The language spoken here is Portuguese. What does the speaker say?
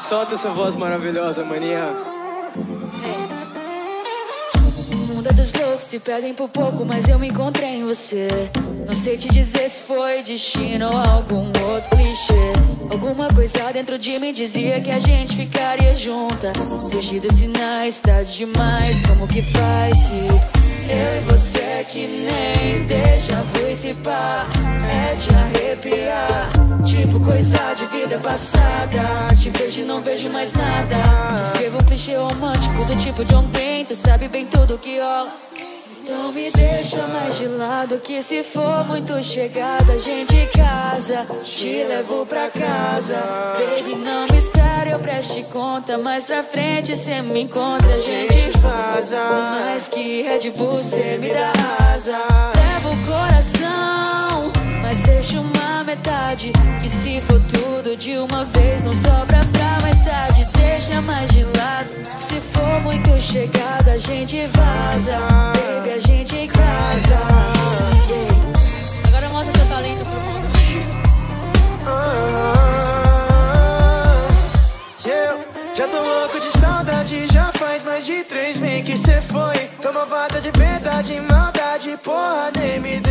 Solta essa voz maravilhosa, maninha. O mundo é dos loucos, se perdem por pouco, mas eu me encontrei em você. Não sei te dizer se foi destino ou algum outro clichê. Alguma coisa dentro de mim dizia que a gente ficaria junta. Fugir dos sinais, tarde demais, como que faz se eu e você é que nem déjà vu se pá, é de arrepiar. Tipo coisa vida passada. Te vejo e não vejo mais nada. Descrevo um clichê romântico do tipo John Green, tu sabe bem tudo que rola. Então me deixa mais de lado que se for muito chegada a gente casa, te levo pra casa. Baby, não me espere, eu preste conta, mais pra frente cê me encontra, a gente vaza. Mais que Red Bull cê me dá asa. Metade. E se for tudo de uma vez, não sobra pra mais tarde. Deixa mais de lado, se for muito chegada a gente vaza. Baby, a gente casa. Yeah. Agora mostra seu talento pro mundo. Eu já tô louco de saudade, já faz mais de três meses que cê foi. Tô malvada de verdade, maldade, porra, nem me